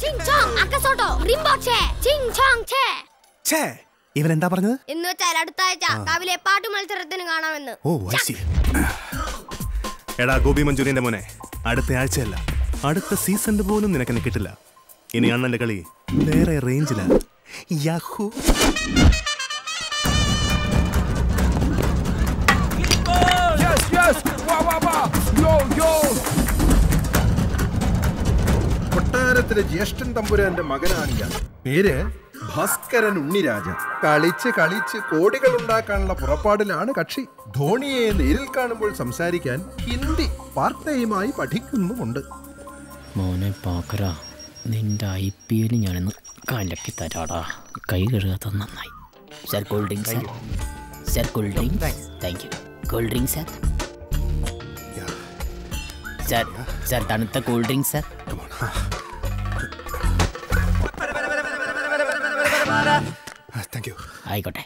ചിങ് Chong അക്കസോട്ടോ Rinpoche ചിങ്ചോങ് ചേ ഛേ. ഛേ ഇവൻ എന്താ പറഞ്ഞത്? എന്ന് വെച്ചാൽ അടുത്ത ആഴ്ച രാവിലെ പാട്ട് മത്സരത്തിന് കാണാമെന്ന്. Oh I see. എടാ ഗോപി മഞ്ജുരിന്റെ മോനെ അടുത്ത ആഴ്ചയല്ല അടുത്ത സീസണിൽ പോലും നിനക്കെന്നെ കിട്ടില്ല. ഇനി അണ്ണന്റെ കളി വേറെ റേഞ്ചിലാ. Yahoo. Yes, yes! Yo, yo! കൊട്ടാരത്തിലെ ജ്യേഷ്ഠൻ തമ്പുരാന്റെ മകനാണ് ഞാൻ പേര് ഭാസ്കരൻ ഉണ്ണിരാജ. കളിച്ച് കളിച്ച് കോടികൾ ഉണ്ടാക്കാനുള്ള പുറപ്പാടിലാണ് കക്ഷി. ധോണിയെ നേരിൽ കാണുമ്പോൾ സംസാരിക്കാൻ ഹിന്ദി പാർട്ട് ടൈമായി പഠിക്കുന്നുമുണ്ട്. മോനെ പാക്കര നിന്റെ ഐ പി എൽ ഞാനിന്ന് കലക്കി തരാടാ. കൈ കഴുകാത്ത നന്നായി. Sir cool drink sir sir cool drink thank you cool drink sir sir sir തണുത്ത cool drink sir thank you ആയിക്കോട്ടെ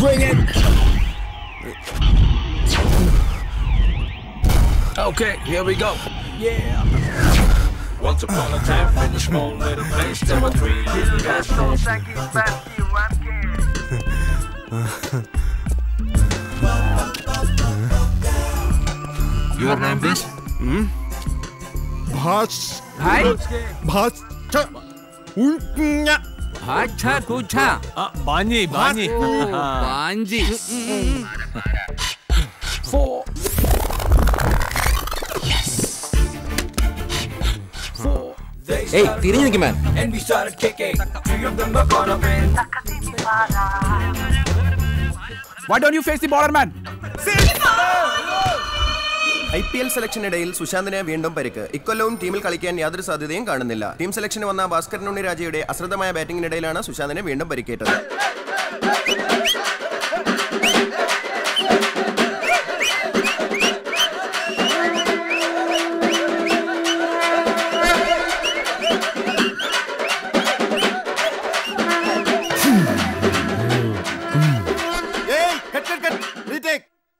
Bring it! Okay, here we go. Yeah. Once upon a time, in a small little place, there were three little guys from Your name is? Hmm? Bhash... Hi? Bhash... Unkunya... Bhacha Kucha. Ah, bani. Bani. Bani. ഏയ് തിരിഞ്ഞു നിൽക്കും man. Why don't you face the baller man? I P L സെലക്ഷനിടയിൽ സുശാന്തിന് വീണ്ടും പരിക്ക് ഇക്കൊല്ലവും ടീമിൽ കളിക്കാൻ യാതൊരു സാധ്യതയും കാണുന്നില്ല ടീം സെലക്ഷന് വന്ന ഭാസ്കരൻ ഉണ്ണി രാജയുടെ അശ്രദ്ധമായ ബാറ്റിംഗിനിടയിലാണ് സുശാന്തിന് വീണ്ടും പരിക്കേറ്റത്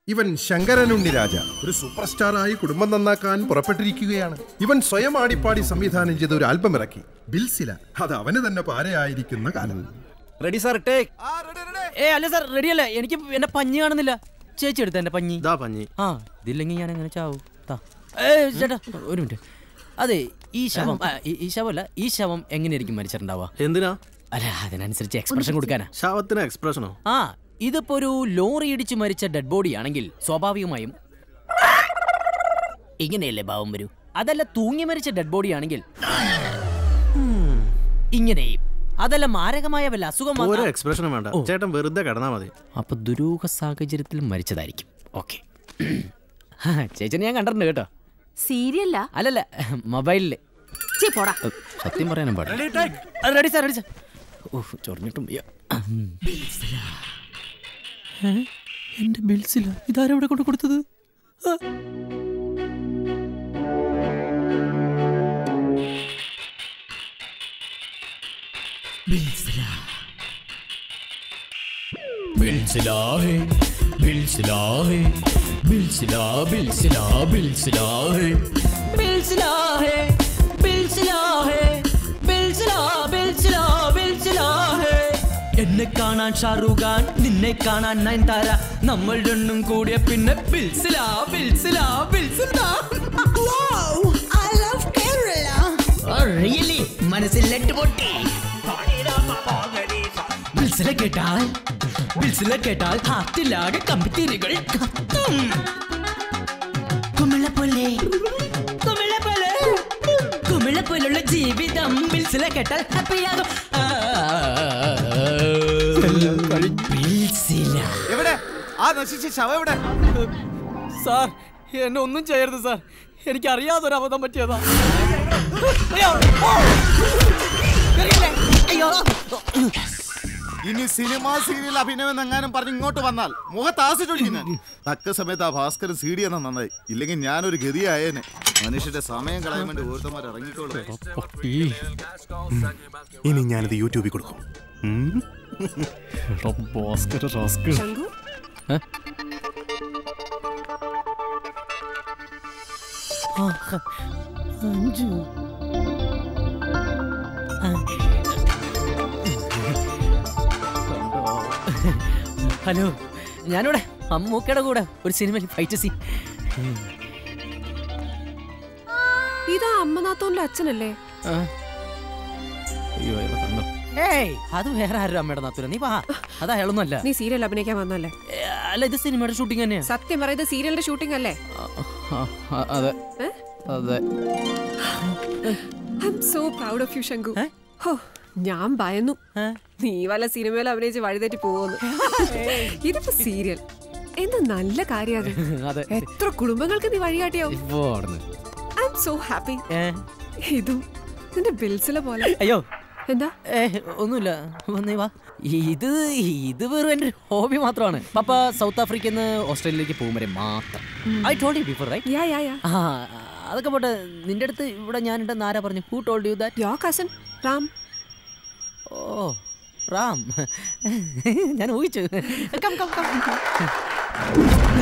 ഇവൻ ശങ്കരനുണ്ണി രാജ. ഒരു സൂപ്പർ സ്റ്റാറായി കുടുംബം നന്നാക്കാൻ പുറപ്പെട്ടിരിക്കുകയാണ്. ഇവൻ സ്വയം ആടിപ്പാടി സംവിധാനം ചെയ്ത ഒരു ആൽബം ഇറക്കി. ബിൽസില അത് അവന് തന്നെ പാരയായിരിക്കുന്ന കാലം. റെഡി സാർ ടേക്ക് ഏ അല്ല സാർ റെഡി അല്ല. എനിക്ക് എന്റെ പഞ്ഞി കാണുന്നില്ല. ചേച്ചി എടുത്ത എന്റെ പഞ്ഞി. ദാ പഞ്ഞി. ആ ഇതില്ലെങ്കിൽ ഞാൻ എങ്ങനെ ചാവും ഏ ചേട്ടാ ഒരു മിനിറ്റ്. അതെ ഈ ശവം ഈ- ഈ ശവമല്ല ഈ ശവം എങ്ങനെയായിരിക്കും മരിച്ചിട്ടുണ്ടാവുക? എന്തിനാ? അല്ല അതിനനുസരിച്ച് എക്സ്പ്രഷൻ കൊടുക്കാനാ. ശവത്തിന് എക്സ്പ്രഷനോ ആ ഇതിപ്പോ ഒരു ലോറി ഇടിച്ചു മരിച്ച ഡെഡ് ബോഡി ആണെങ്കിൽ സ്വാഭാവികമായും ഇങ്ങനെയല്ലേ ഭാവം വരൂ അതല്ല തൂങ്ങി മരിച്ച ഡെഡ് ബോഡി ആണെങ്കിൽ ഇങ്ങനെയും അതല്ല മാരകമായ വല്ല അസുഖം ഒരു എക്സ്പ്രഷനും വേണ്ട ചേട്ടൻ വെറുതെ കിടന്നാ മതി അപ്പൊ ദുരൂഹ സാഹചര്യത്തിൽ മരിച്ചതായിരിക്കും ഓക്കെ ചേച്ചി ഞാൻ കണ്ടിട്ടുണ്ട് കേട്ടോ സീരിയല്ല അല്ലല്ല മൊബൈലിൽ സത്യം പറയാനും പാടില്ല റെഡി സാർ റെഡി സാർ ചൊറിഞ്ഞിട്ടും? എന്റെ ബിൽസില ഇതാരും ഇവിടെ കൊണ്ട് കൊടുത്തത്? ബിൽസിലാ. ബിൽസിലാ ബിൽസിലാ ബിൽസിലാ ബിൽസിലാഹേ ബിൽസിലാഹേ ബിൽസിലാഹേ കാണാൻ ഷാറൂഖ് ഖാൻ നിന്നെ കാണാൻ നയൻതാര. നമ്മൾ രണ്ടും കൂടിയ പിന്നെ ബിൽസിലാ ബിൽസിലാ ബിൽസിലാ. റിയലി മനസ്സിൽ ലെട്ട് പൊട്ടി. ബിൽസിലെ കേട്ടാൽ ബിൽസിലെ കേട്ടാൽ ഹാത്തിലാകെ കമ്പിത്തിരികൾ കത്തും. കുമിളപ്പോലെ കുമിളപ്പോലെ കുമിളപ്പോലുള്ള ജീവിതം ബിൽസിലെ കേട്ടാൽ ഹാപ്പിയാകും. എവിടെ? ആ നശിച്ച ശവ എവിടെ? സാർ എന്നെ ഒന്നും ചെയ്യരുത് സാർ. എനിക്ക് അറിയാതൊരു അബദ്ധം പറ്റിയതാ ഇനി സിനിമ സീരിയൽ അഭിനയം എന്നെങ്ങാനും പറഞ്ഞ് ഇങ്ങോട്ട് വന്നാൽ മുഖത്ത് തക്ക സമയത്ത് ആ ഭാസ്കരൻ സി ഡി എന്ന നന്നായി. ഇല്ലെങ്കിൽ ഞാനൊരു ഗതിയായേനെ. മനുഷ്യന്റെ സമയം കളയാൻ വേണ്ടി ഓരോരുത്തന്മാർ ഇറങ്ങിക്കോളൂ. ഇനി ഞാനിത് യൂട്യൂബിൽ കൊടുക്കും. അഞ്ചു ഹലോ ഞാനിവിടെ അമ്മൂക്കയുടെ കൂടെ ഒരു സിനിമയിൽ ഫൈറ്റ് സീൻ ഇതാ അമ്മനാത്തോന്റെ അച്ഛനല്ലേ? അയ്യോ അയാളെ കണ്ടോ? ഏയ് അത് വേറെ ആരും അമ്മയുടെ നാത്തൂര നീ വാ. അത് അയാളൊന്നും അല്ല നീ സീരിയൽ അഭിനയിക്കാൻ വന്നല്ലേ അല്ല ഇത് സിനിമയുടെ ഷൂട്ടിംഗ് തന്നെയാ. സത്യം പറയുന്നത് സീരിയലിന്റെ ഷൂട്ടിംഗ് അല്ലേ? ആ, ആ, അതെ. അതെ. I am so proud of you Shanku ഹോ ഞാൻ ഭയന്നു. നീ വല്ല സിനിമയിൽ അഭിനയിച്ച് വഴിതെറ്റി പോകുന്നു. ഇതിപ്പോ സീരിയൽ. എന്ത് നല്ല കാര്യം അതെ? എത്ര കുടുംബങ്ങൾക്ക് നീ വഴികാട്ടിയാവും? ഐ എം സോ ഹാപ്പി ഇതും നിന്റെ ബിൽസിലെ പോലെ. അയ്യോ. എന്താ? ഒന്നുമില്ല. വന്നേ വാ. ഇത് ഇത് വെറും എന്റെ ഹോബി മാത്രമാണ്. പപ്പ സൗത്ത് ആഫ്രിക്കയിൽ നിന്ന് ഓസ്ട്രേലിയയിലേക്ക് പോകും വരെ മാത്രം I told you before right ya ya ya ആ അതൊക്കെ പോട്ടെ. നിന്റെ അടുത്ത് ഇവിടെ ഞാനുണ്ടെന്ന് ആരാ പറഞ്ഞു. Who told you that yo cousin Ram ഓ റാം ഞാൻ ഊഹിച്ചു. Come come come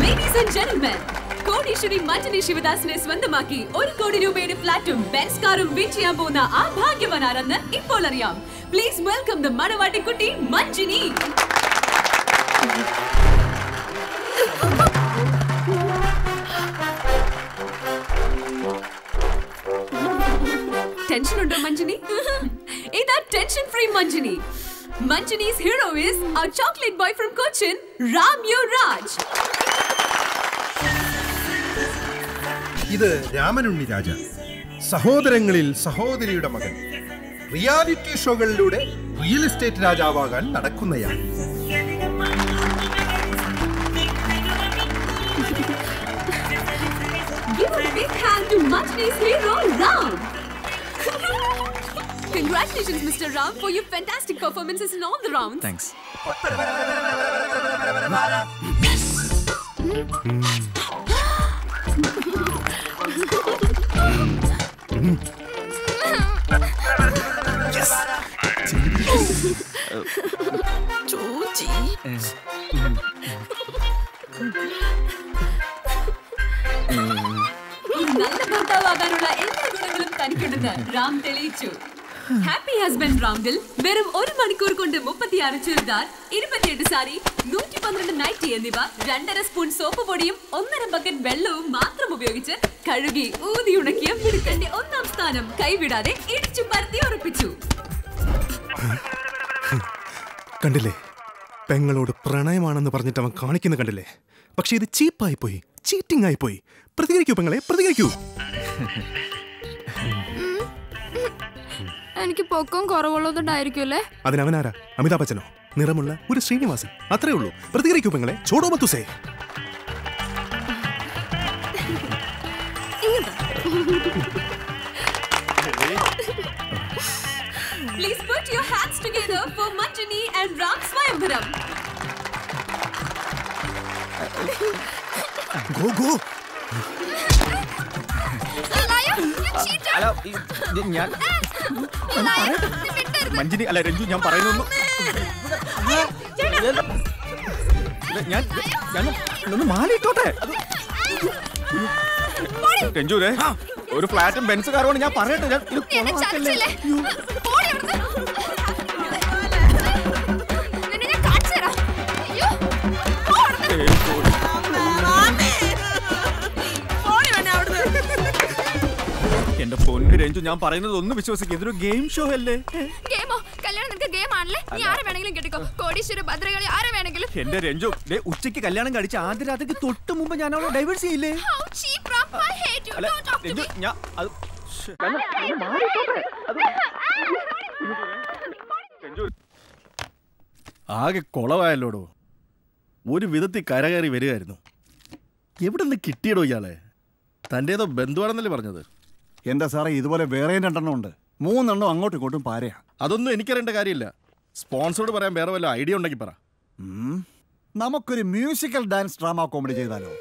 ladies and gentlemen കോടീശ്വരി Manjani ശിവദാസിനെ സ്വന്തമാക്കി ഒരു കോടി രൂപയുടെ ഫ്ലാറ്റും ബെൻസ് കാറും വിൻ ചെയ്യാൻ പോകുന്ന ആ ഭാഗ്യവാൻ ആരെന്ന് ഇപ്പോൾ അറിയാം. പ്ലീസ് വെൽക്കം ദ മണവാട്ടിക്കുട്ടി മഞ്ജനി ടെൻഷൻ ഉണ്ടോ മഞ്ജനി ഇതാ tension free Manjani Manjani's hero is a chocolate boy from Cochin Ram you ഇത് രാമനുണ്ണി രാജ സഹോദരങ്ങളിൽ സഹോദരിയുടെ മകൻ റിയാലിറ്റി ഷോകളിലൂടെ റിയൽ എസ്റ്റേറ്റ് രാജാവാകാൻ നടക്കുന്നയാൾ. Congratulations, Mr. Ram, for your fantastic performances in all the rounds. Thanks ഒരു നല്ല ഭർത്താവാകാനുള്ള എല്ലാ ഗുണങ്ങളും തനിക്കുണ്ടെന്ന് റാം തെളിയിച്ചു ഹാപ്പി ഹസ്ബൻഡ് റൗണ്ടിൽ വെറും ഒരു മണിക്കൂർ കൊണ്ട് മുപ്പത്തിയാറ് ചുരിദാർ ഇരുപത്തിയെട്ട് സാരി നൂറ്റി പന്ത്രണ്ട് നൈറ്റി എന്നിവ രണ്ടര സ്പൂൺ സോപ്പ് പൊടിയും ഒന്നര ബക്കറ്റ് വെള്ളവും മാത്രം ഉപയോഗിച്ച് കഴുകി ഊതി ഉണക്കിയ മിടുക്കന്റെ ഒന്നാം സ്ഥാനം. കൈവിടാതെ ഇടിച്ചു പരത്തി ഉറപ്പിച്ചു. കണ്ടില്ലേ? പെങ്ങളോട് പ്രണയമാണെന്ന് പറഞ്ഞിട്ട് അവൻ കാണിക്കുന്ന കണ്ടില്ലേ? പക്ഷെ ഇത് ചീപ്പായി പോയി ചീറ്റിംഗ് ആയി പോയി പ്രതികരിക്കൂ പെങ്ങളെ പ്രതികരിക്കൂ. എനിക്ക് പൊക്കം കുറവുള്ളതുകൊണ്ടായിരിക്കുമല്ലേ അതിനവനാരാ? അമിതാഭ് ബച്ചനോ? നിറമുള്ള ഒരു ശ്രീനിവാസൻ. അത്രേ ഉള്ളൂ. പ്രതികരിക്കൂ പെങ്ങളെ. ചോടോ മത്തുസേ. Please put your hands together for Manjani and Ram Swayambharam. Go, go. അല്ല ഞാൻ മഞ്ജിനി അല്ല രഞ്ജു ഞാൻ പറയുന്നു ഞാൻ ഞാൻ ഒന്ന് മാലിട്ടോട്ടെ രഞ്ജു ഒരു ഫ്ലാറ്റും ബെൻസ് കാറുമാണ് ഞാൻ പറയട്ടെ. ഞാൻ ഇത് കൊളവാക്കല്ലേ. ഏയ്, രഞ്ജു ഞാൻ പറയുന്നത് ഒന്ന് വിശ്വസിക്കുക ഇതൊരു ഗെയിം ഷോ അല്ലേ? ഗെയിമോ കല്യാണം നിനക്ക് ഗെയിം ആണല്ലേ? നീ ആരെ വേണമെങ്കിലും കെട്ടിക്കോ? കോടീശ്വര ഭദ്രകളി ആരെ വേണമെങ്കിലും? എന്റെ രഞ്ജു ദേ ഉച്ചയ്ക്ക് കല്യാണം കഴിച്ച ആദ്യ രാത്രിക്ക് തൊട്ട് മുമ്പ് ഞാൻ അവളെ ഡൈവേഴ്സ് ചെയ്യില്ലേ? രഞ്ജു. ഞാൻ അത് രഞ്ജു ആകെ കൊളവായല്ലോടോ? ഒരു വിധത്തിൽ കരകയറി വരികയായിരുന്നു. എവിടെ നിന്ന് കിട്ടിയടോ ഇയാളെ? തന്റേതോ ബന്ധുവാണെന്നല്ലേ പറഞ്ഞത്? എന്റെ സാറേ ഇതുപോലെ വേറെ രണ്ടെണ്ണം ഉണ്ട്. മൂന്നെണ്ണം അങ്ങോട്ടും ഇങ്ങോട്ടും പാരയാ. അതൊന്നും എനിക്കറിയേണ്ട കാര്യമില്ല. സ്പോൺസറോട് പറയാൻ വേറെ വല്ല ഐഡിയ ഉണ്ടെങ്കിൽ പറ. നമുക്കൊരു മ്യൂസിക്കൽ ഡാൻസ് ഡ്രാമ കോമഡി ചെയ്താലോ?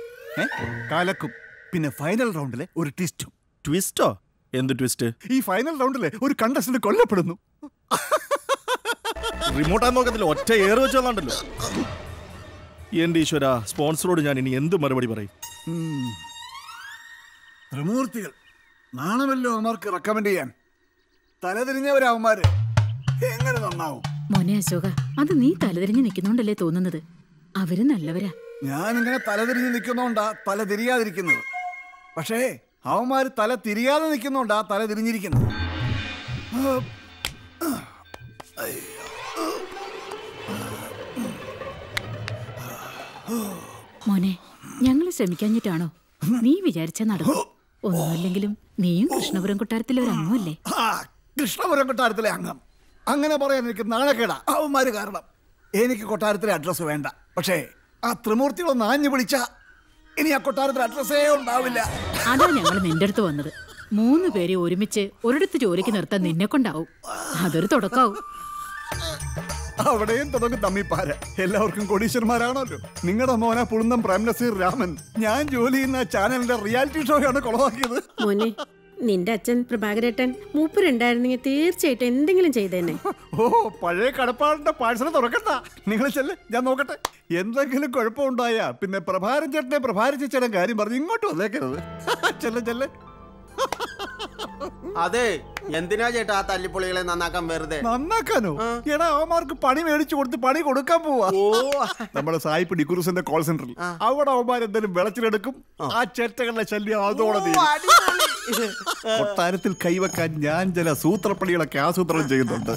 കലക്കും. പിന്നെ ഫൈനൽ റൗണ്ടിലെ ഒരു ട്വിസ്റ്റും. ട്വിസ്റ്റോ? എന്ത് ട്വിസ്റ്റ്? ഈ ഫൈനൽ റൗണ്ടിലെ ഒരു കണ്ടസ്റ്റന്റ് കൊല്ലപ്പെടുന്നു. റിമോട്ടാൻ നോക്കത്തില്ല ഒറ്റ ഏറ് വെച്ചോണ്ടല്ലോ എന്റെ ഈശ്വര സ്പോൺസറോട് ഞാൻ ഇനി എന്ത് മറുപടി പറയും. ത്രിമൂർത്തികൾ. നാണമല്ലോ അവന്മാർക്ക് റെക്കമെൻഡ് ചെയ്യാൻ. തലതിരിഞ്ഞവരവന്മാര് എങ്ങനെ നന്നാവും? മോനെ അശോക അത് നീ തലതിരിഞ്ഞ് നിൽക്കുന്നോണ്ടല്ലേ തോന്നുന്നത്? അവർ നല്ലവരാ. ഞാൻ ഇങ്ങനെ തലതിരിഞ്ഞ് നിൽക്കുന്നോണ്ടാ തല തിരിയാതിരിക്കുന്നത്. പക്ഷേ അവന്മാര് തല തിരിയാതെ നിൽക്കുന്നോണ്ടാ തല തിരിഞ്ഞിരിക്കുന്നത്. മോനെ ഞങ്ങൾ ശ്രമിക്കാഞ്ഞിട്ടാണോ? നീ വിചാരിച്ച നടക്കും. ഒന്നുമില്ലെങ്കിലും നീയും കൃഷ്ണപുരം കൊട്ടാരത്തിലെ ഒരു അംഗമല്ലേ? കൃഷ്ണപുരം കൊട്ടാരത്തിലെ അംഗം. അങ്ങനെ പറയാൻ എനിക്ക് നാണക്കേടാ. അവന്മാര് കാരണം. എനിക്ക് കൊട്ടാരത്തിലെ അഡ്രസ്സ് വേണ്ട. പക്ഷേ ആ ത്രിമൂർത്തികളൊന്ന് ആഞ്ഞു വിളിച്ച ഇനി ആ കൊട്ടാരത്തിലെ അഡ്രസ്സേ ഉണ്ടാവില്ല. അതാ ഞങ്ങൾ നിന്റെ അടുത്ത് വന്നത്. മൂന്ന് പേരെ ഒരുമിച്ച് ഒരിടത്ത് ജോലിക്ക് നിർത്താൻ നിന്നെ കൊണ്ടാവും. അതൊരു തുടക്കാവും. അവിടെയും തുടങ്ങും തമ്മിപ്പാര. എല്ലാവർക്കും കോടീശ്വരന്മാരാണല്ലോ. നിങ്ങളുടെ മോനെ പുളുന്തം പ്രേം നസീർ രാമൻ. ഞാൻ ജോലി ചെയ്യുന്ന ചാനലിന്റെ റിയാലിറ്റി ഷോയാണ് കൊളവാക്കിയത്. മോനെ നിന്റെ അച്ഛൻ പ്രഭാകരേട്ടൻ മൂപ്പരുണ്ടായിരുന്നെങ്കിൽ തീർച്ചയായിട്ടും എന്തെങ്കിലും ചെയ്തേനെ. ഓ പഴയ കടപ്പാടിന്റെ പാഴ്സൽ തുറക്കണ്ട. നിങ്ങൾ ചെല്ല് ഞാൻ നോക്കട്ടെ. എന്തെങ്കിലും കുഴപ്പമുണ്ടായ പിന്നെ പ്രഭാരം ചേട്ടനെ പ്രഭാരം ചേച്ചിയുടെ കാര്യം പറഞ്ഞു ഇങ്ങോട്ട് വന്നേക്കരുത്. ചെല്ല് ചെല്ല്. അതെ എന്തിനാ ചേട്ടാ ആ തല്ലിപ്പൊളികളെ നന്നാക്കാൻ വെറുതെ? നന്നാക്കാനോ? എടാ അവന്മാർക്ക് പണി മേടിച്ചു കൊടുത്ത് പണി കൊടുക്കാൻ പോവാ. നമ്മുടെ സായിപ്പ് ഡിക്കുറുസിന്റെ കോൾ സെന്ററിൽ അവിടെ അവന്മാർ എന്തെങ്കിലും വെളച്ചിലെടുക്കും ആ. ചേട്ടകളുടെ ശല്യം അതോടെ. കൊട്ടാരത്തിൽ കൈവെക്കാൻ ഞാൻ ചില സൂത്രപ്പണികളൊക്കെ ആസൂത്രണം ചെയ്യുന്നുണ്ട്.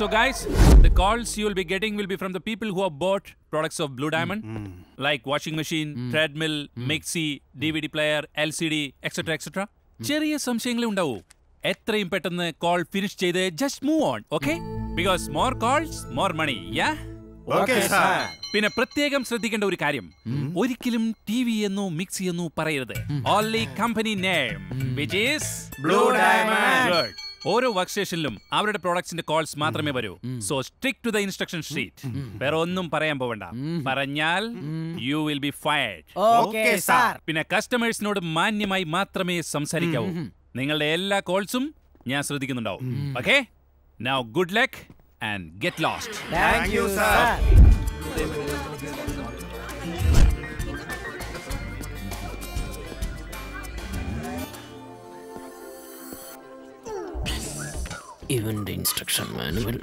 So, guys, the calls you'll will be getting will be from the people who have bought products of Blue Diamond, mm. like washing machine, mm. treadmill, mm. mixie, DVD player, LCD, etc. etc. ചെറിയ സംശയങ്ങളെ ഉണ്ടാവൂ എത്രയും പെട്ടെന്ന് call finish ചെയ്ത് just move on okay because more calls more money yeah Okay, sir. പിന്നെ പ്രത്യേകം ശ്രദ്ധിക്കേണ്ട ഒരു കാര്യം ഒരിക്കലും ടി വി എന്നോ മിക്സി എന്നോ പറയരുത് only company name which is Blue Diamond. ഓരോ വർക്ക് സ്റ്റേഷനിലും അവരുടെ പ്രോഡക്ട്സിന്റെ കോൾസ് മാത്രമേ വരൂ. So stick to the instruction sheet വേറെ ഒന്നും പറയാൻ പോവണ്ട. പറഞ്ഞാൽ you will be fired Okay, sir. പിന്നെ കസ്റ്റമേഴ്സിനോട് മാന്യമായി മാത്രമേ സംസാരിക്കാവൂ. നിങ്ങളുടെ എല്ലാ കോൾസും ഞാൻ ശ്രദ്ധിക്കുന്നുണ്ടാവും. Okay now good luck and get lost Thank you, sir. ഇവന്റെ ഇൻസ്ട്രക്ഷൻ മാനുവൽ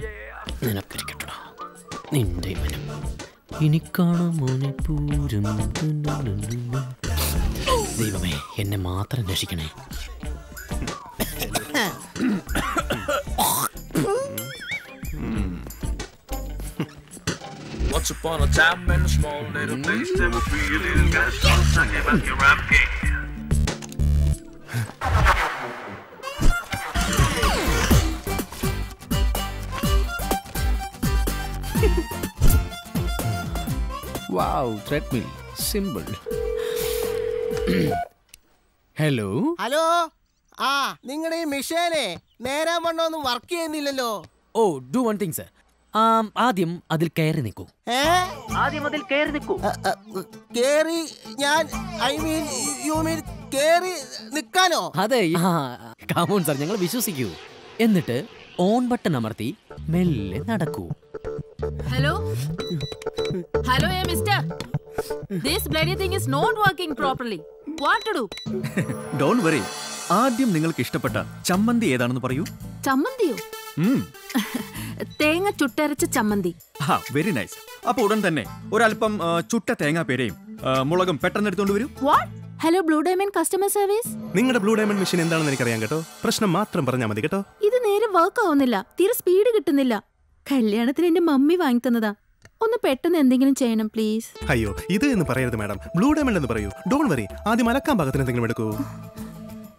നിനക്കിരിക്കട്ട നിന്റെ ഇവനും ഇനി പൂരം ദൈവമേ എന്നെ മാത്രം രക്ഷിക്കണേ Once upon a time in a small little place, there were three little guys all talking about your rap game. Wow treadmill simple hello hello ആ നിങ്ങളുടെ ഈ മിഷേനെ നേരാൻ വണ്ണൊന്നും വർക്ക് ചെയ്യുന്നില്ലല്ലോ. Oh do one thing sir ആദ്യം അതിൽ കയറി നിൽക്കൂ. ആദ്യം അതിൽ കയറി നിൽക്കൂ. കേറി ഞാൻ ഐ മീൻ യു മീൻ കേറി നിൽക്കാനോ? അതെ കാമോൺ സർ ഞങ്ങൾ വിശ്വസിക്കൂ. എന്നിട്ട് ഓൺ ബട്ടൺ അമർത്തി മെല്ലെ നടക്കൂ. Hello? Hello hey mister this bloody thing is not working properly what to do don't worry ആദ്യം നിങ്ങൾക്ക് ഇഷ്ടപ്പെട്ട ചമ്മന്തി ഏതാണെന്ന് പറയൂ. ചമ്മന്തിയോ? തേങ്ങ ചുട്ടരച്ച ചമ്മന്തി. ആ വെരി നൈസ് അപ്പോൾ ഉടൻ തന്നെ ഒരല്പം ചുട്ട തേങ്ങാ പേരയും മുളകും പെട്ടെന്ന് എടുത്തോണ്ട് വരൂ. What hello Blue Diamond customer service നിങ്ങളുടെ ബ്ലൂ ഡയമണ്ട് മെഷീൻ എന്താണെന്ന് എനിക്കറിയാം കേട്ടോ. പ്രശ്നം മാത്രം പറഞ്ഞാൽ മതി കേട്ടോ. ഇത് നേരെ വർക്ക് ആവുന്നില്ല. തീരെ സ്പീഡ് കിട്ടുന്നില്ല. കല്യാണത്തിന് എന്റെ മമ്മി വാങ്ങി തന്നതാ. ഒന്ന് പെട്ടെന്ന് എന്തെങ്കിലും ചെയ്യണം പ്ലീസ് അയ്യോ ഇത് എന്ന് പറയരുത് മാഡം. ബ്ലൂ ഡയമണ്ട് എന്ന് പറയൂ. ഡോൺ വറി ആദ്യം അലക്കാൻ ഭാഗത്തിന് എന്തെങ്കിലും എടുക്കൂ.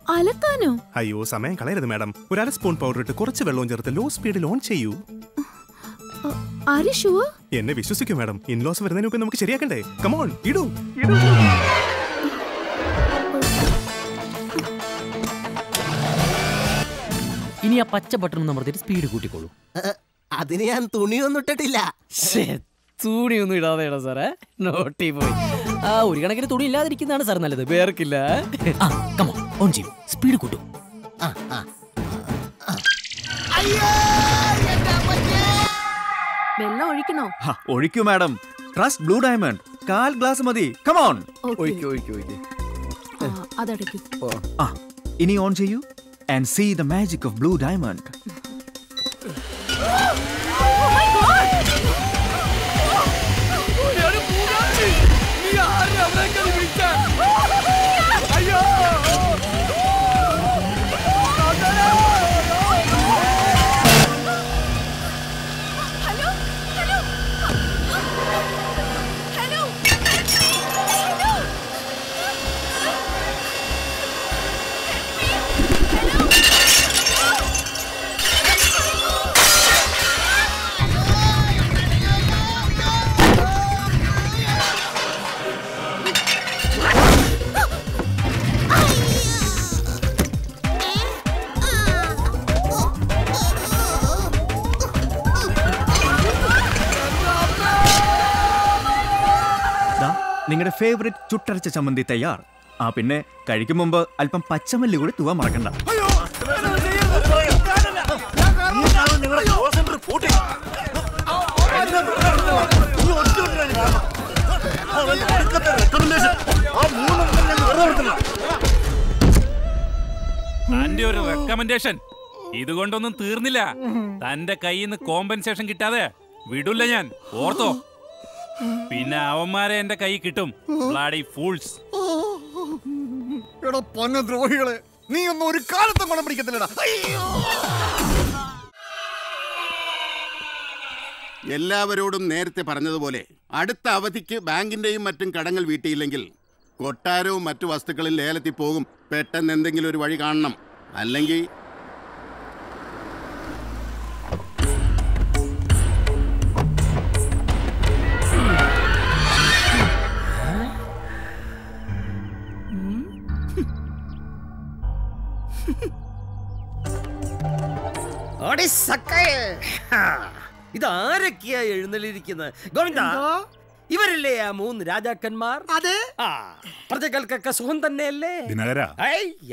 അലക്കാനോ? അയ്യോ സമയം കളയരുത് മാഡം. ഒരു അര സ്പൂൺ പൗഡർ ഇട്ട് കുറച്ച് വെള്ളവും ചേർത്ത് ലോ സ്പീഡിൽ ഓൺ ചെയ്യൂ. എന്നെ വിശ്വസിക്കൂ മാഡം. ഇൻലോസ് വരുന്നതിനൊക്കെ നമുക്ക് ശരിയാക്കണ്ടേ? കമോൺ ഇടൂ. ഇനി ആ പച്ച ബട്ടൺ അമർത്തിയിട്ട് സ്പീഡ് കൂട്ടിക്കോളൂ. അതിന് ഞാൻ തുണിയൊന്നും ഇട്ടിട്ടില്ല. തുണിയൊന്നും ഇടാതെ ഇടാ സാറേ? നോട്ടി പോയി. ആ ഒരു കണക്കിന് തുണി ഇല്ലാതിരിക്കുന്നതാണ് സാർ നല്ലത്. വേർക്കില്ല. ആ കമോ ഓൺ ചെയ്യൂ. സ്പീഡ് കൂട്ടും. വെള്ളം ഒഴിക്കണോ? ഹ, ഒഴിക്കൂ മാഡം. ട്രസ്റ്റ് ബ്ലൂ ഡയമണ്ട് കാൽ ഗ്ലാസ് മതി. Come on. ഒഴിക്കൂ ഒഴിക്കൂ ഒഴിക്കൂ. അതടയ്ക്കൂ. ആ ഇനി ഓൺ ചെയ്യൂ. And see the magic of Blue Diamond favourite ചുട്ടരച്ച ചമ്മന്തി തയ്യാർ. ആ പിന്നെ കഴിക്കും മുമ്പ് അല്പം പച്ചമല്ലി കൂടി തൂവാൻ മറക്കണ്ട. തന്റെ ഒരു റെക്കമെൻഡേഷൻ ഇതുകൊണ്ടൊന്നും തീർന്നില്ല. തന്റെ കയ്യിൽ നിന്ന് കോമ്പൻസേഷൻ കിട്ടാതെ വിടില്ല ഞാൻ. ഓർത്തോ? പിന്നെ അവന്മാരെ എന്റെ കൈ കിട്ടും. ഫൂൾസ് എടാ പൊന്ന ദ്രോഹികളെ നീ ഒന്നും ഒരു കാലത്തും ഗുണം പിടിക്കത്തില്ലടാ. എല്ലാവരോടും നേരത്തെ പറഞ്ഞതുപോലെ അടുത്ത അവധിക്ക് ബാങ്കിന്റെയും മറ്റും കടങ്ങൾ വീട്ടിയില്ലെങ്കിൽ കൊട്ടാരവും മറ്റു വസ്തുക്കളിൽ ലേലത്തിൽ പോകും. പെട്ടെന്ന് എന്തെങ്കിലും ഒരു വഴി കാണണം. അല്ലെങ്കിൽ ഇതാരൊക്കെയാ എഴുന്നള്ളിരിക്കുന്നത്? ഗോവിന്ദ ഇവരല്ലേ ആ മൂന്ന് രാജാക്കന്മാർ? അതെ? ആ പ്രജകൾക്കൊക്കെ സുഖം തന്നെയല്ലേ? ദിനകര.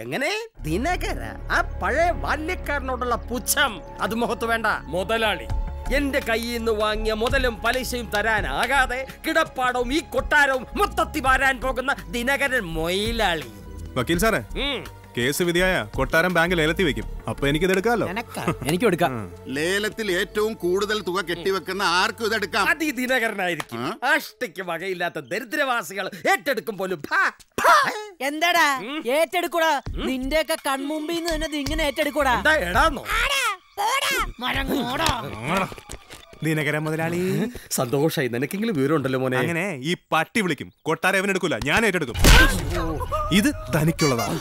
എങ്ങനെ? ദിനകര ആ പഴയ ബാല്യക്കാരനോടുള്ള പുച്ഛം. അത് മുഖത്ത് വേണ്ട. മുതലാളി. എന്റെ കയ്യിൽ നിന്ന് വാങ്ങിയ മുതലും പലിശയും തരാനാകാതെ കിടപ്പാടവും ഈ കൊട്ടാരവും മൊത്തത്തി വാരാൻ പോകുന്ന ദിനകരൻ മൊയിലാളി. വക്കീൽ സാറേ കേസ് വിധിയായ കൊട്ടാരം ബാങ്ക് ലേലത്തിൽ വെക്കും. അപ്പൊ എനിക്കിത് എടുക്കാമല്ലോ? എനിക്ക് എടുക്കാം. ലേലത്തിൽ ഏറ്റവും കൂടുതൽ തുക കെട്ടിവെക്കുന്ന ആർക്കും ഇതെടുക്കാം അതി ദിനകരനായിരിക്കും അഷ്ടയ്ക്ക് വകയില്ലാത്ത ദരിദ്രവാസികൾ ഏറ്റെടുക്കും പോലും. എന്താടാ? ഏറ്റെടുക്കൂടാ? നിന്റെയൊക്കെ കൺമുമ്പിൽ നിന്ന് തന്നെ ഇങ്ങനെ ഏറ്റെടുക്കൂടാ? എന്താ എടാന്നോ? ദിനകര മുതലാളി. സന്തോഷായി. നിനക്കെങ്കിലും വിവരമുണ്ടല്ലോ മോനെ. അങ്ങനെ ഈ പട്ടി വിളിക്കും. കൊട്ടാരം അവൻ എടുക്കൂല. ഞാൻ ഏറ്റെടുക്കും. ഇത് തനിക്കുള്ളതാ.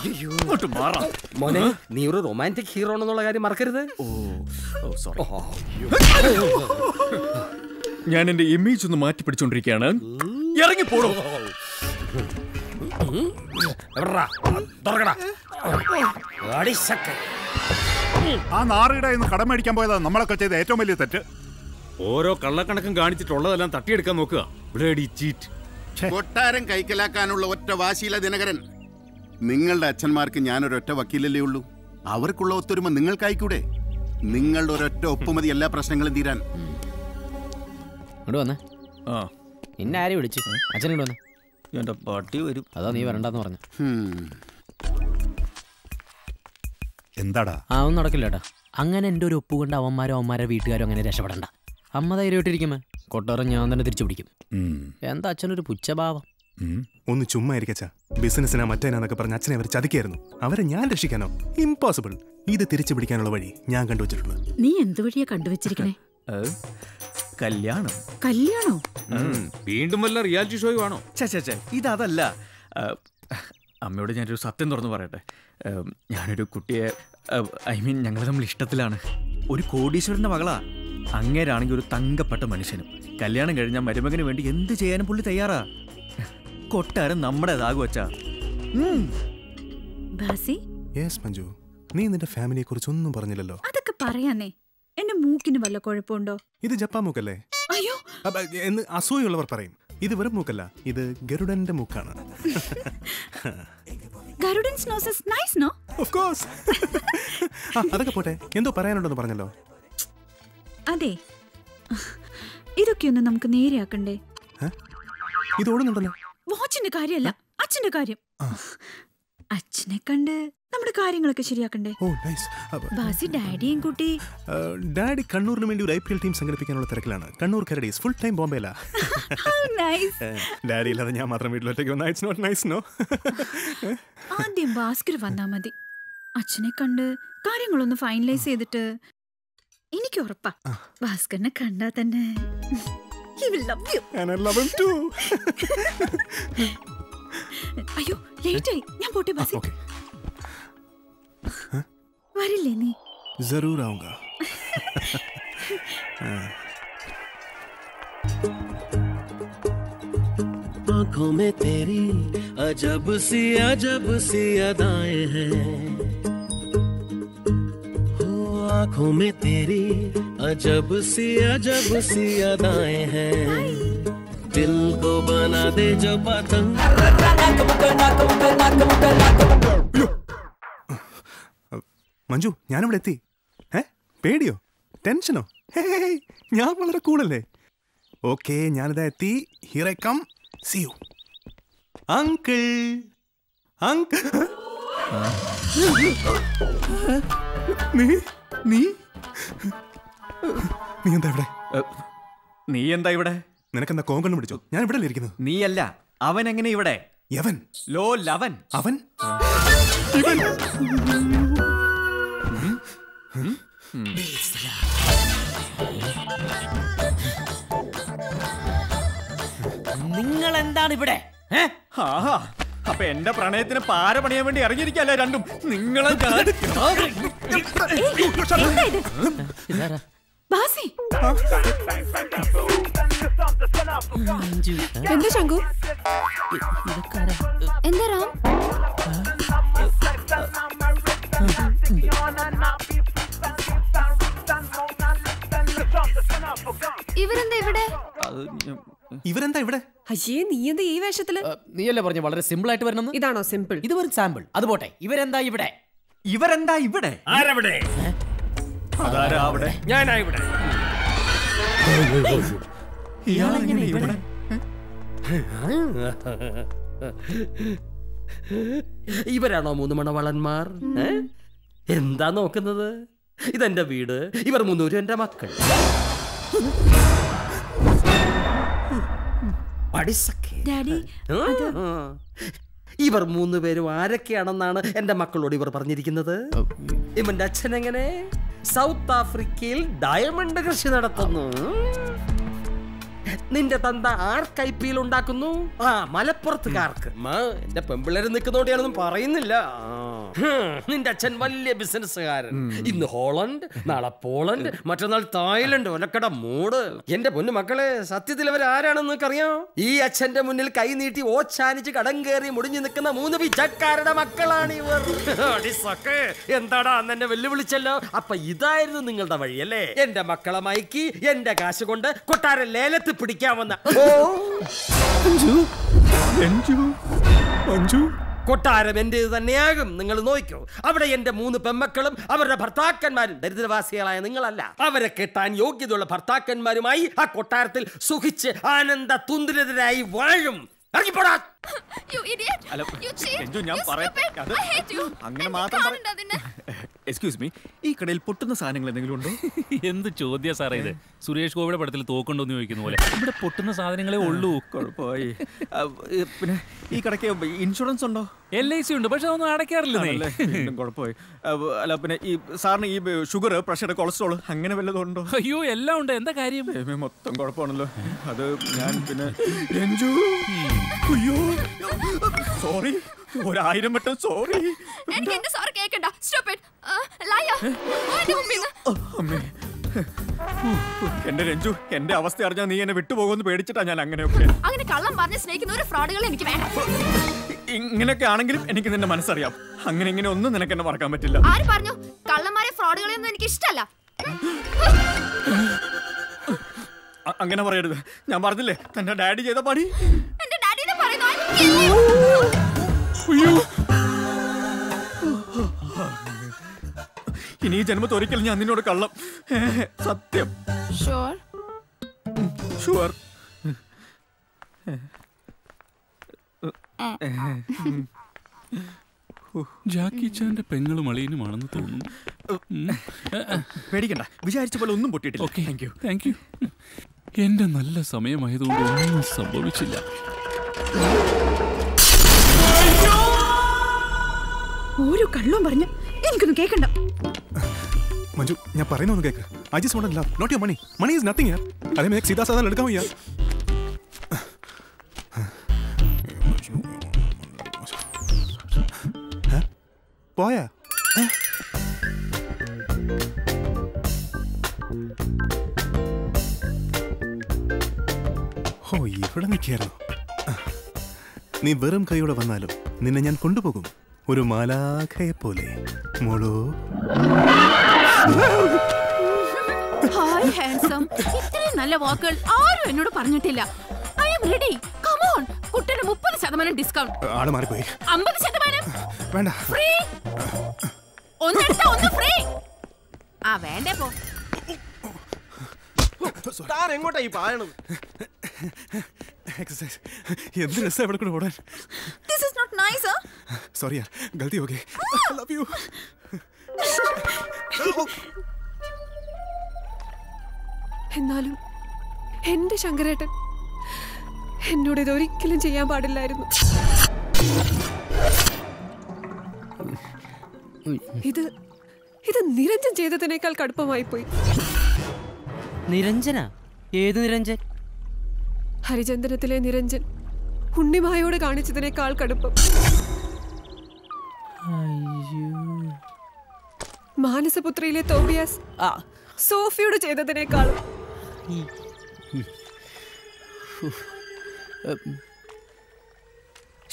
മോനെ നീ ഒരു റൊമാന്റിക് ഹീറോ ആണെന്നുള്ള കാര്യം മറക്കരുത്. ഓ. സോറി ഞാൻ എന്റെ ഇമേജ് ഒന്ന് മാറ്റി പിടിച്ചോണ്ടിരിക്കുകയാണ്. ഇറങ്ങി പോടോ. ആ നാറിയുടെ കടമേടിക്കാൻ കടം മേടിക്കാൻ പോയതാ നമ്മളൊക്കെ ചെയ്ത ഏറ്റവും വലിയ തെറ്റ്. ഓരോ കള്ളക്കണക്കും കാണിച്ചിട്ടുള്ളതെല്ലാം തട്ടിയെടുക്കാൻ നോക്കുക. ബ്ലേഡി ചീറ്റ് കൊട്ടാരം കൈക്കലാക്കാനുള്ള ഒറ്റ വാശിയില ദിനകരൻ. നിങ്ങളുടെ അച്ഛന്മാർക്ക് ഞാനൊരൊറ്റ വക്കീലല്ലേ ഉള്ളൂ? അവർക്കുള്ള ഒത്തൊരുമ നിങ്ങൾക്കായിക്കൂടെ? നിങ്ങളുടെ ഒരൊറ്റ ഒപ്പുമതി എല്ലാ പ്രശ്നങ്ങളും തീരാൻ. ഇങ്ങോട്ട് വന്നേ. ആ. നിന്നെ ആരെ വിളിച്ചു? അച്ഛൻ ഇങ്ങോട്ട് വന്നേ. എന്റെ പട്ടി വരും. അതാ നീ വരണ്ടെന്ന് പറഞ്ഞു. എന്താടാ? ആ ഒന്നും നടക്കില്ല അങ്ങനെ എന്റെ ഒരു ഒപ്പ് കൊണ്ട് അവന്മാരോ അവന്മാരെ വീട്ടുകാരോ അങ്ങനെ രക്ഷപ്പെടണ്ട. അമ്മ ധൈര്യമായിട്ടിരിക്കുമേ കൊട്ടാരം ഞാൻ തന്നെ തിരിച്ചു പിടിക്കും. എന്താ അച്ഛനൊരു പുച്ഛഭാവം? ഒന്ന് ചുമ്മാ ഇരിക്കച്ച ബിസിനസ്സിനാ മറ്റേനാന്നൊക്കെ പറഞ്ഞ അച്ഛനെ അവർ ചതിക്കായിരുന്നു. അവരെ ഞാൻ രക്ഷിക്കാനോ? ഇമ്പോസിബിൾ ഇത് തിരിച്ചു പിടിക്കാനുള്ള വഴി ഞാൻ കണ്ടുവച്ചിട്ടുണ്ട് നീ എന്ത് വഴിയാ കണ്ടുവച്ചിരിക്കണേ? കല്യാണം. കല്യാണോ? വീണ്ടും വല്ല റിയാലിറ്റി ഷോ ആണോ ഇതല്ല അമ്മയോട് ഞാനൊരു സത്യം തുറന്നു പറയട്ടെ. ഞാനൊരു കുട്ടിയെ ഐ മീൻ ഞങ്ങൾ തമ്മിൽ ഇഷ്ടത്തിലാണ്. ഒരു കോടീശ്വരന്റെ മകളാ. അങ്ങേരാണെങ്കിൽ ഒരു തങ്കപ്പെട്ട മനുഷ്യനും. കല്യാണം കഴിഞ്ഞ മരുമകന് വേണ്ടി എന്ത് ചെയ്യാനും പുള്ളി തയ്യാറാ? കൊട്ടാരം നമ്മുടേതാകും വച്ചാ ബാസി? യെസ് മഞ്ജു. നീ നിന്റെ ഫാമിലിയെ കുറിച്ച് ഒന്നും പറഞ്ഞില്ലല്ലോ. അതൊക്കെ പറയാനേ എന്റെ മൂക്കിന് വല്ല കുഴപ്പമുണ്ടോ? ഇത് ജപ്പാൻ മൂക്കല്ലേ? അയ്യോ. എന്ന് അസൂയുള്ളവർ പറയും. ഇത് വെറും മൂക്കല്ല ഇത് ഗരുഡന്റെ മൂക്കാണ്. Garudans noses nice no of course അതൊക്കെ പോട്ടെ. എന്തോ പറയാനുണ്ടെന്ന് പറഞ്ഞല്ലോ. അതെ. ഇതൊക്കെയൊന്നും നമുക്ക് നേരെയാക്കണ്ടേ? വാച്ചിന്റെ കാര്യമല്ല അച്ഛന്റെ കാര്യം. അച്ഛനെ കണ്ട് നമ്മുടെ കാര്യങ്ങളൊക്കെ ശരിയാക്കണ്ടേ? ഓ നൈസ്. ബാസി ഡാഡിയും കൂട്ടി. ഡാഡി കണ്ണൂരിന് വേണ്ടി ഒരു ഐ പി എൽ ടീം സംഘടിപ്പിക്കാനുള്ള തിരക്കിലാണ്. കണ്ണൂർ കരഡീസ് ഫുൾ ടൈം ബോംബെയിലാ. നൈസ്. ഡാഡി ഇല്ലാതെ ഞാൻ മാത്രം വീട്ടിലൊറ്റയ്ക്ക് വന്നാ ഇറ്റ്സ് നോട്ട് നൈസ് നോ ആദ്യം ഭാസ്കർ വന്നാ മതി. അച്ഛനെ കണ്ട് കാര്യങ്ങളൊന്ന് ഫൈനലൈസ് ചെയ്തിട്ട് എനിക്ക് ഉറപ്പാ ഭാസ്കറിനെ കണ്ടാ തന്നെ he will love you. And I love him too. അയ്യോ ലേറ്റ് ആയി ഞാൻ പോട്ടെ ബാസി വരില്ലേ നീ जरूर आऊंगा हाँ। आंखों में तेरी अजब सी अजब सी अदाएं हैं हो आंखों में तेरी अजब सी अजब सी अदाएं हैं दिल को बना दे जो पतंग മഞ്ജു ഞാനിവിടെ എത്തി ഏ പേടിയോ ടെൻഷനോ ഹേയ് ഞാൻ വളരെ കൂളല്ലേ ഓക്കെ ഞാനിതാ എത്തി here I come see you uncle uncle നീ നീ? നീ എന്താ ഇവിടെ? നീ എന്താ ഇവിടെ? നിനക്കെന്താ കോങ്കണ്ണം പിടിച്ചോ? ഞാൻ ഇവിടെ ഇരിക്കുന്നത്. നീയല്ല അവൻ എങ്ങനെ ഇവിടെ? യവൻ. ലോ ലവൻ. അവൻ? ഇവൻ. നിങ്ങൾ എന്താണ് ഇവിടെ ആഹാ. അപ്പൊ എന്റെ പ്രണയത്തിന് പാര പണിയാൻ വേണ്ടി ഇറങ്ങിയിരിക്കല്ലേ രണ്ടും? നിങ്ങളെ എന്താ ശങ്കു എന്താ റാം? ഇവരെന്താ ഇവിടെ? ഇവരെന്താ ഇവിടെ? അയ്യേ നീ എന്താ ഈ വേഷത്തിൽ? നീയല്ലേ പറഞ്ഞു വളരെ സിമ്പിൾ ആയിട്ട് വരണം ഇതാണോ സിമ്പിൾ? ഇത് വെറും സാമ്പിൾ. അത് പോട്ടെ. ഇവരെന്താ ഇവിടെ? ഇവരെന്താ ഇവിടെ? ആരവിടെ? അതാരാ അവിടെ? ഞാനാ ഇവിടെ. ഇയാളെങ്ങനെ ഇവിടെ? ഇവരാണോ മൂന്ന് മണവളന്മാർ? എന്താ നോക്കുന്നത്? ഇതെന്റെ വീട്. ഇവർ മുന്നൂരും എന്റെ മക്കൾ. ഇവർ മൂന്ന് പേരും ആരൊക്കെയാണെന്നാണ് എന്റെ മക്കളോട് ഇവർ പറഞ്ഞിരിക്കുന്നത്? ഇവന്റെ അച്ഛൻ എങ്ങനെ സൗത്ത് ആഫ്രിക്കയിൽ ഡയമണ്ട് കൃഷി നടത്തുന്നു. നിന്റെ തന്ത ആർക്ക് ഐ പി എൽ ഉണ്ടാക്കുന്നു? ആ മലപ്പുറത്തുകാർക്ക്. എന്റെ പെമ്പിള്ളേര് നിൽക്കുന്നോണ്ട് ഞാനൊന്നും പറയുന്നില്ല നിന്റെ അച്ഛൻ വലിയ ബിസിനസ്സുകാരൻ. ഇന്ന് ഹോളണ്ട് നാളെ പോളണ്ട് മറ്റന്നാൾ തായ്ലൻഡ് ഒലക്കട മൂട്. എന്റെ പൊന്നു മക്കളെ സത്യത്തിൽ അവർ ആരാണെന്ന് നിനക്കറിയാം ഈ അച്ഛന്റെ മുന്നിൽ കൈ നീട്ടി ഓച്ചാനിച്ച് കടം കയറി മുടിഞ്ഞു നിൽക്കുന്ന മൂന്ന് പിച്ചക്കാരുടെ മക്കളാണ് ഇവർ. എന്താടാ അന്ന് എന്നെ വെല്ലുവിളിച്ചല്ലോ? അപ്പൊ ഇതായിരുന്നു നിങ്ങളുടെ വഴിയല്ലേ? എന്റെ മക്കളെ മയക്കി എന്റെ കാശ് കൊണ്ട് കൊട്ടാരം ലേലത്ത് പിടിക്കാമെന്ന. കൊട്ടാരം എന്റേത് തന്നെയാകും നിങ്ങൾ നോക്കൂ. അവിടെ എന്റെ മൂന്ന് പെമ്മക്കളും അവരുടെ ഭർത്താക്കന്മാരും. ദരിദ്രവാസികളായ നിങ്ങളല്ല. അവരെ കെട്ടാൻ യോഗ്യതയുള്ള ഭർത്താക്കന്മാരുമായി ആ കൊട്ടാരത്തിൽ സുഖിച്ച് ആനന്ദ തുന്തിരതരായി വാഴും. ഇറങ്ങിപ്പോടാ. അങ്ങനെ എന്നെ മാത്രം കാണണ്ട അതിന്. എക്സ്ക്യൂസ് മീ ഈ കടയിൽ പൊട്ടുന്ന സാധനങ്ങൾ എന്തെങ്കിലും ഉണ്ടോ? എന്ത് ചോദ്യ സാറേ ഇത്? സുരേഷ് ഗോപിയുടെ പടത്തിൽ തോക്കുണ്ടോന്ന് ചോദിക്കുന്ന പോലെ. ഇവിടെ പൊട്ടുന്ന സാധനങ്ങളെ ഉള്ളൂ. കുഴപ്പമായി. പിന്നെ ഈ കടയ്ക്ക് ഇൻഷുറൻസ് ഉണ്ടോ? എൽ ഐ സി ഉണ്ട് പക്ഷെ അതൊന്നും അടയ്ക്കാറില്ല കുഴപ്പമായി. അല്ല പിന്നെ ഈ സാറിന് ഈ ഷുഗർ പ്രഷർ കൊളസ്ട്രോൾ അങ്ങനെ വല്ലതും ഉണ്ടോ? അയ്യോ എല്ലാം ഉണ്ട്. എന്താ കാര്യം? മൊത്തം കുഴപ്പമാണല്ലോ. അത് ഞാൻ പിന്നെ രഞ്ജു അയ്യോ. സോറി ഒരായിരം വട്ടം സോറി എനിക്ക് എന്റെ സോറി കേക്കണ്ട. Stupid. ഇറ്റ്. പോ എന്റെ മുമ്പീന്ന്. അമ്മേ. എന്റെ രഞ്ജു എന്റെ അവസ്ഥ അറിഞ്ഞാൽ നീ എന്നെ വിട്ടുപോകുമെന്ന് പേടിച്ചിട്ടാ ഞാൻ അങ്ങനെയൊക്കെ. അങ്ങനെ കള്ളം പറഞ്ഞ് സ്നേഹിക്കുന്ന ഒരു ഫ്രോഡുകൾ എനിക്ക് വേണം ഇങ്ങനെയൊക്കെ ആണെങ്കിലും എനിക്ക് നിന്റെ മനസ്സറിയാം. അങ്ങനെ ഇങ്ങനെ ഒന്നും നിനക്ക് എന്നെ മറക്കാൻ പറ്റില്ല. ആര് പറഞ്ഞു? കള്ളന്മാരെ ഫ്രോഡുകളെയൊന്നും എനിക്ക് ഇഷ്ടമല്ല അങ്ങനെ പറയരുത്. ഞാൻ പറഞ്ഞില്ലേ? തന്റെ ഡാഡി ചെയ്ത പണി? ഇനി ഈ ജന്മത്ത് ഒരിക്കലും ഞാൻ നിന്നോട് കള്ളം. സത്യം. ഷുവർ ജാക്കി ചാന്റെ പെങ്ങളും അളിയനുമാണെന്ന് തോന്നുന്നു. പേടിക്കണ്ട. വിചാരിച്ച പോലെ ഒന്നും പൊട്ടിയിട്ടില്ല. താങ്ക് യു താങ്ക് യു എന്റെ നല്ല സമയമായതുകൊണ്ട് ഒന്നും സംഭവിച്ചില്ല. ഓരോ കള്ളം പറഞ്ഞ് എനിക്കൊന്നും കേക്കണ്ട. മഞ്ജു ഞാൻ പറയുന്ന ഒന്ന് cake I just want love not your money money is nothing യാർ അതെ മേക്ക് സീതാ സാധാരണ എടുക്കാൻ യാർ പോയാ? ഓ ഇവിടെ നിൽക്കായിരുന്നു നീ വെറും കൈയോടെ വന്നാലും നിന്നെ ഞാൻ കൊണ്ടുപോകും. ഒരു മാലാഖയെ പോലെ മോളോ. ഹായ് ഹാൻസം ഇത്രയും നല്ല വാക്കുകൾ ആരും എന്നോട് പറഞ്ഞിട്ടില്ല. ഐ എം റെഡി കമോൺ കുട്ടിയുടെ മുപ്പത് ശതമാനം ഡിസ്കൗണ്ട് ആൾ മാറിപ്പോയി. അമ്പത് ശതമാനം. വേണ്ട. ഫ്രീ ഒന്നെടുത്ത ഒന്ന് ഫ്രീ ആ വേണ്ട പോ. താൻ എങ്ങോട്ടാ ഈ പായണത്? എക്സസൈസ് എന്ത് രസം ഇവിടെ കൂടെ ഓടാൻ? This is not nice sorry യാർ ഗൾതി ഹോ ഗയി ലവ് യു എന്നാലും എന്റെ ശങ്കരേട്ടൻ എന്നോട് ഇതൊരിക്കലും ചെയ്യാൻ പാടില്ലായിരുന്നു. ഇത് ഇത് നിരഞ്ജൻ ചെയ്തതിനേക്കാൾ കടുപ്പമായി പോയി നിരഞ്ജന? ഏത് നിരഞ്ജൻ? ഹരിചന്ദനത്തിലെ നിരഞ്ജൻ ഉണ്ണിമായോട് കാണിച്ചതിനേക്കാൾ കടുപ്പം. മാനസപുത്രിയിലെ തോബിയാസ് സോഫിയോട് ചെയ്തതിനേക്കാൾ.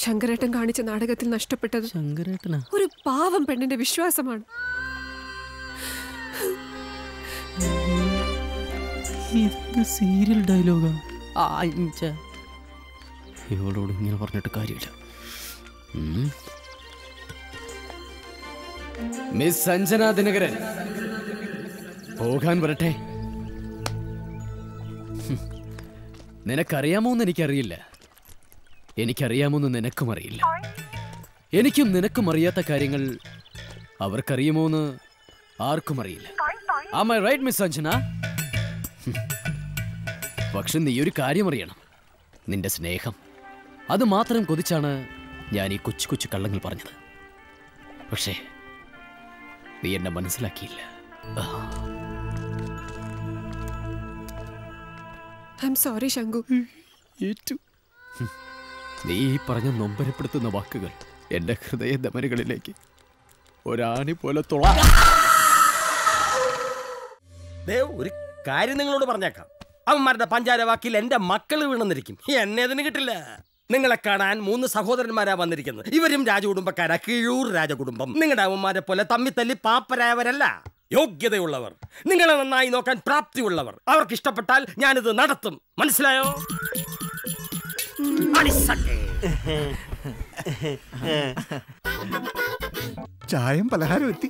ശങ്കരേട്ടൻ കാണിച്ച നാടകത്തിൽ നഷ്ടപ്പെട്ടത് ശങ്കരേട്ടനാ? ഒരു പാവം പെണ്ണിന്റെ വിശ്വാസമാണ്. സീരിയൽ ഡയലോഗാ? ഇവളോട് ഇങ്ങനെ പറഞ്ഞിട്ട് കാര്യമില്ല. മിസ് സഞ്ജന ദിനകരൻ പോകാൻ വരട്ടെ. നിനക്കറിയാമോന്ന് എനിക്കറിയില്ല. എനിക്കറിയാമോന്ന് നിനക്കും അറിയില്ല. എനിക്കും നിനക്കും അറിയാത്ത കാര്യങ്ങൾ അവർക്കറിയുമോന്ന് ആർക്കും അറിയില്ല. ആ മൈ റൈറ്റ് മിസ് സഞ്ജന. പക്ഷെ നീ ഒരു കാര്യം അറിയണം. നിന്റെ സ്നേഹം. അത് മാത്രം കൊതിച്ചാണ് ഞാൻ ഈ കൊച്ചു കൊച്ചു കള്ളങ്ങൾ പറഞ്ഞത്. പക്ഷേ നീ എന്നെ മനസ്സിലാക്കിയില്ല. സോറി ശങ്കു നീ ഈ പറഞ്ഞ നൊമ്പരപ്പെടുത്തുന്ന വാക്കുകൾ എന്റെ ഹൃദയ ധമനികളിലേക്ക് ഒരാണി പോലെ തുള ദേ ഒരു കാര്യം നിങ്ങളോട് പറഞ്ഞേക്കാം. അവന്മാരുടെ പഞ്ചാര വാക്കിൽ എന്റെ മക്കൾ വീണെന്നിരിക്കും. എന്നെ അതിന് കിട്ടില്ല. നിങ്ങളെ കാണാൻ മൂന്ന് സഹോദരന്മാരാ വന്നിരിക്കുന്നത്. ഇവരും രാജകുടുംബക്കാരാ കീഴൂർ രാജകുടുംബം. നിങ്ങളുടെ അവന്മാരെ പോലെ തമ്മിത്തല്ലി പാപ്പരായവരല്ല. യോഗ്യതയുള്ളവർ. നിങ്ങളെ നന്നായി നോക്കാൻ പ്രാപ്തിയുള്ളവർ. അവർക്ക് ഇഷ്ടപ്പെട്ടാൽ ഞാനിത് നടത്തും. മനസ്സിലായോ. ചായം പലഹാരം എത്തി.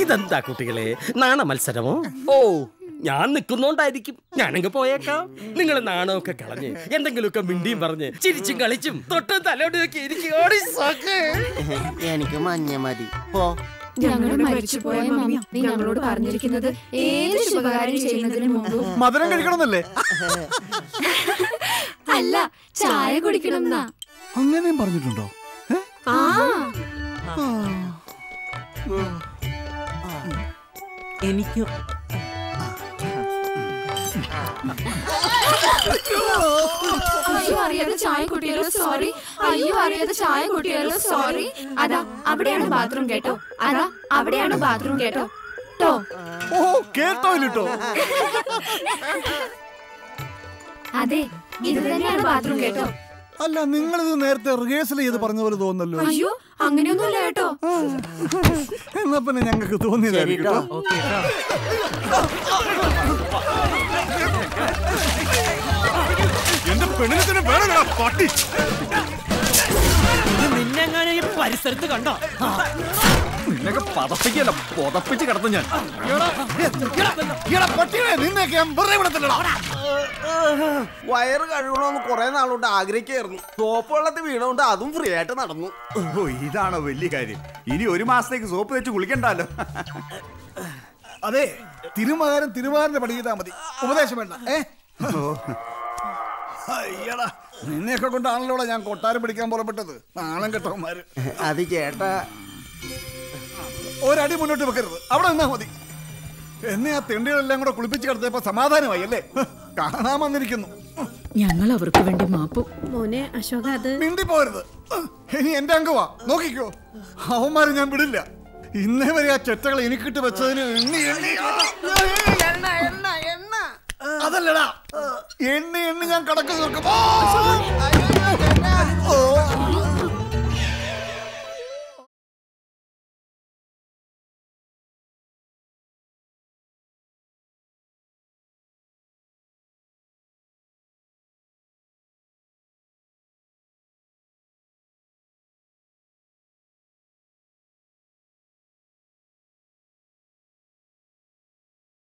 ഇതെന്താ കുട്ടികളെ? നാണ മത്സരമോ? ഓ ഞാൻ നിൽക്കുന്നോണ്ടായിരിക്കും ഞാനെങ്കിൽ പോയേക്കാം. നിങ്ങൾ നാണമൊക്കെ കളഞ്ഞ് എന്തെങ്കിലുമൊക്കെ മിണ്ടിയും പറഞ്ഞ് ചിരിച്ചും കളിച്ചും തൊട്ടും തലോടൊക്കെ എനിക്ക് മഞ്ഞ മതി. പോ. ഞങ്ങളുടെ മരിച്ചുപോയ മമ്മി ഞങ്ങളോട് പറഞ്ഞിരിക്കുന്നത് ഏത് ശുഭകാര്യം ചെയ്യുന്നതിന് മുമ്പും. മധുരം കഴിക്കണമെന്നല്ലേ? അല്ല ചായ കുടിക്കണം എന്നാ അങ്ങനെയും പറഞ്ഞിട്ടുണ്ടോ? ആ. എനിക്ക് അയ്യോ അറിയാതെ ചായ കുട്ടിയല്ലോ സോറി അയ്യോ അറിയാതെ ചായ കുട്ടിയല്ലോ സോറി അതാ അവിടെയാണ് ബാത്റൂം കേട്ടോ. അതാ അവിടെയാണ് ബാത്റൂം കേട്ടോ. ട്ടോ. ഓ കേട്ടോ ഇല്ലട്ടോ അതെ ഇത് തന്നെയാണ് ബാത്റൂം കേട്ടോ. അല്ല നിങ്ങൾ ഇത് നേരത്തെ റിഹേഴ്സൽ ചെയ്ത് പറഞ്ഞ പോലെ തോന്നല്ലോ അയ്യോ അങ്ങനെയൊന്നുമില്ല കേട്ടോ. എന്നാ പിന്നെ ഞങ്ങൾക്ക് തോന്നിയതായിരിക്കും. എന്റെ പെണ്ണിനെ തന്നെ വേണമല്ലോ പട്ടി. നിന്നെങ്ങാനും ഈ പരിസരത്ത് കണ്ടോ? നിന്നൊക്കെ പതപ്പിക്കല്ല പൊതപ്പിച്ച് കിടത്തും ഞാൻ. വയറ് കഴുകണമെന്ന് കുറെ നാളുകൊണ്ട് ആഗ്രഹിക്കായിരുന്നു സോപ്പ് വെള്ളത്തിൽ വീണുകൊണ്ട് അതും ഫ്രീ ആയിട്ട് നടന്നു. ഓ ഇതാണോ വലിയ കാര്യം. ഇനി ഒരു മാസത്തേക്ക് സോപ്പ് വെച്ച് കുളിക്കണ്ടല്ലോ. അതെ തിരുമകാരൻ തിരുവാറിന്റെ പണി ചെയ്താൽ മതി. ഉപദേശം വേണ്ട. ഏ? അയ്യടാ നിന്നെയൊക്കെ കൊണ്ടാണല്ലോ ഞാൻ കൊട്ടാരം പിടിക്കാൻ പുറപ്പെട്ടത്. നാണം കെട്ടവന്മാര്. അത് ചേട്ടാ. ഒരടി മുന്നോട്ട് വെക്കരുത്. അവിടെ നിന്നാ മതി. എന്നെ ആ തെണ്ടികളെല്ലാം കൂടെ കുളിപ്പിച്ച് കിടത്തിയപ്പോ സമാധാനമായി അല്ലേ? കാണാൻ വന്നിരിക്കുന്നു. ഞങ്ങൾ അവർക്ക് വേണ്ടി മാപ്പു. മോനെ അശോക അത് മിണ്ടി പോരുത് ഇനി എന്റെ അംഗവാ. നോക്കിക്കോ. അവന്മാരെ ഞാൻ വിടില്ല. ഇന്നേ വരെ ആ ചെറ്റകൾ എനിക്കിട്ട് വെച്ചതിന് എണ്ണി എണ്ണി. അതല്ലടാ. എണ്ണി എണ്ണി ഞാൻ കടക്ക് തീർക്കും.